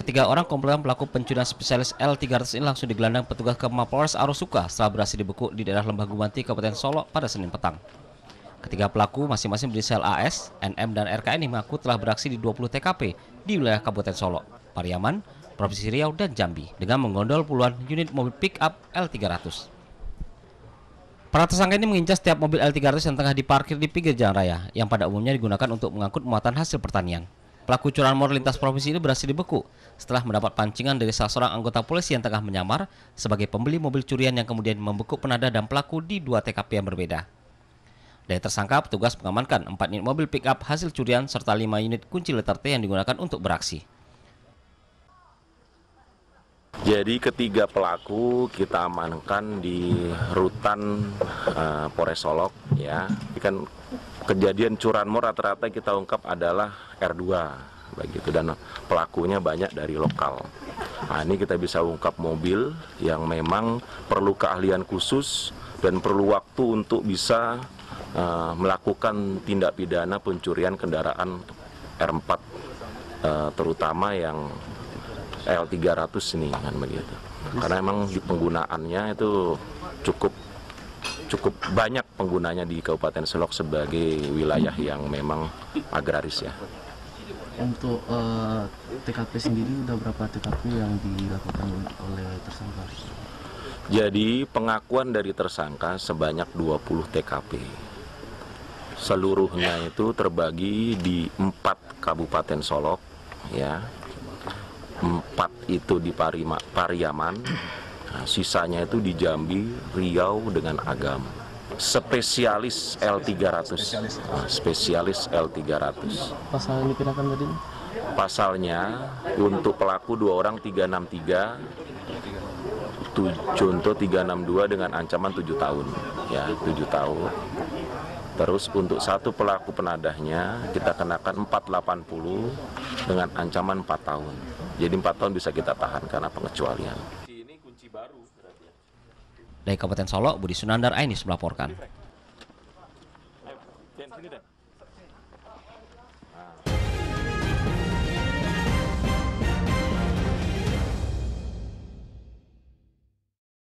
Ketiga orang komplotan pelaku pencurian spesialis L300 ini langsung digelandang petugas ke Mapolres Arosuka setelah berhasil dibekuk di daerah Lembah Gumanti, Kabupaten Solo pada Senin petang. Ketiga pelaku masing-masing berinisial AS, NM, dan RK ini mengaku telah beraksi di 20 TKP di wilayah Kabupaten Solo, Pariaman, Provinsi Riau, dan Jambi dengan menggondol puluhan unit mobil pick-up L300. Para tersangka ini mengincar setiap mobil L300 yang tengah diparkir di pinggir jalan raya yang pada umumnya digunakan untuk mengangkut muatan hasil pertanian. Pelaku curanmor lintas provinsi ini berhasil dibekuk setelah mendapat pancingan dari salah seorang anggota polisi yang tengah menyamar sebagai pembeli mobil curian yang kemudian membekuk penada dan pelaku di dua TKP yang berbeda. Dari tersangka, petugas mengamankan 4 unit mobil pick-up hasil curian serta 5 unit kunci letter T yang digunakan untuk beraksi. Jadi ketiga pelaku kita amankan di rutan uh, Polres Solok ya. Kan kejadian curanmor rata-rata kita ungkap adalah R2 begitu dan pelakunya banyak dari lokal. Nah, ini kita bisa ungkap mobil yang memang perlu keahlian khusus dan perlu waktu untuk bisa uh, melakukan tindak pidana pencurian kendaraan R4 uh, terutama yang L300 ini kan begitu. Karena memang di penggunaannya itu cukup cukup banyak penggunanya di Kabupaten Selok sebagai wilayah yang memang agraris ya. Untuk uh, TKP sendiri udah berapa TKP yang dilakukan oleh tersangka? Jadi pengakuan dari tersangka sebanyak 20 TKP. Seluruhnya itu terbagi di empat kabupaten Solok, ya, empat itu di Parima, Pariaman, sisanya itu di Jambi, Riau dengan Agam. Spesialis L300, nah, spesialis L300. Pasal yang dikenakan tadi? Pasalnya untuk pelaku dua orang 363 contoh 362 dengan ancaman 7 tahun ya 7 tahun Terus untuk satu pelaku penadahnya kita kenakan 480 dengan ancaman 4 tahun. Jadi 4 tahun bisa kita tahan karena pengecualian. Dari Kabupaten Solo, Budi Sunandar Ainis melaporkan.